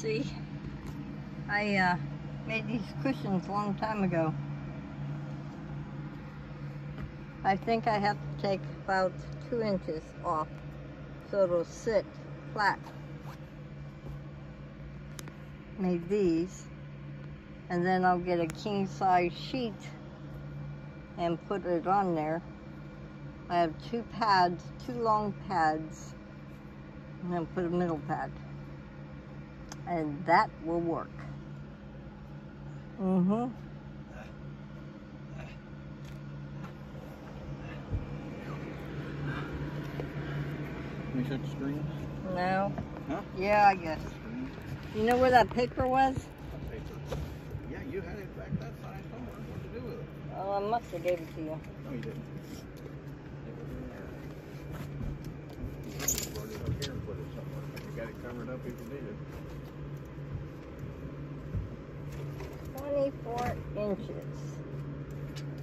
See, I uh, made these cushions a long time ago. I think I have to take about two inches off so it'll sit flat. Made these and then I'll get a king size sheet and put it on there. I have two pads, two long pads, and then put a middle pad. And that will work. Mm-hmm. Let me shut the screen. No. Huh? Yeah, I guess. You know where that paper was? Paper? Yeah, you had it back that side somewhere. What to do with it? Oh, I must have gave it to you. No, you didn't. It was in there. You brought it up here and put it somewhere. You got it covered up if you needed. 24 inches.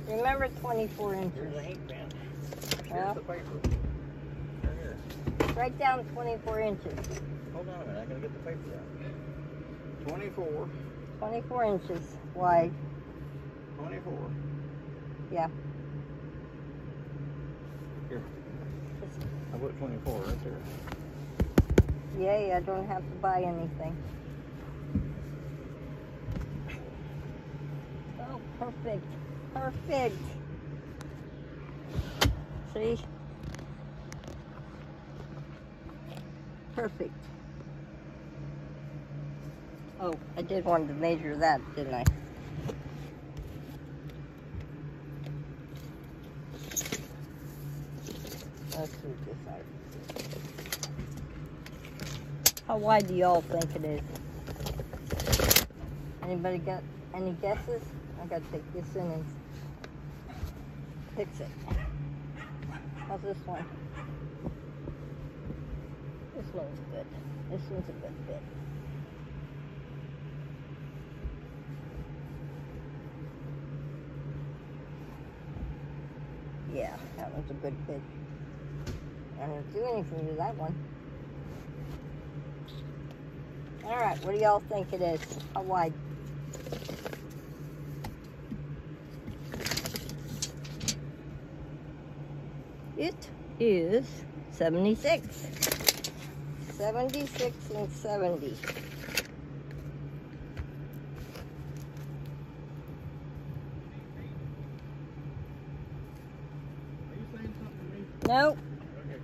Remember 24 Here's inches. the ink pen. Yeah. The paper. Here, here. Write down 24 inches. Hold on a minute. I gotta get the paper out. 24. 24 inches wide. 24. Yeah. Here. I put 24 right there. Yay, I don't have to buy anything. Perfect. Perfect. See? Perfect. Oh, I did want to measure that, didn't I? Let's see this out. How wide do y'all think it is? Anybody got any guesses? I gotta take this in and fix it. How's this one? This one's good. This one's a good fit. Yeah, that one's a good fit. I didn't do anything to that one. All right, what do y'all think it is? How wide? It is 76. 76 and 70. Are you saying something to me? Nope. Okay.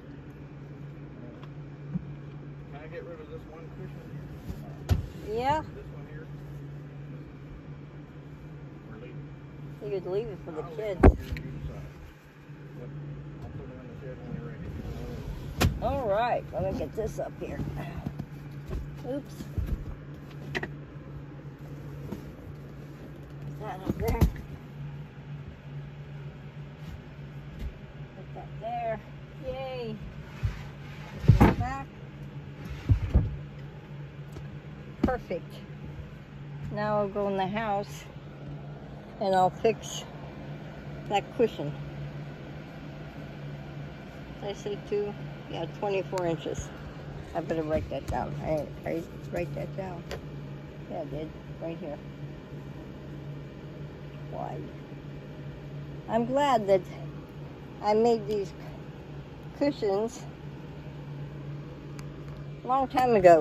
Can I get rid of this one cushion? Yeah, This one here? You could leave it for the kids. it here, you decide. Yep. I'll put them in the shed when you're ready. All right, let me get this up here. Oops. That up there. Put that there. Yay. Back. Perfect. Now I'll go in the house and I'll fix that cushion. I say two? Yeah, 24 inches. I better write that down. I, I write that down. Yeah, I did. Right here. Wide. I'm glad that I made these cushions a long time ago.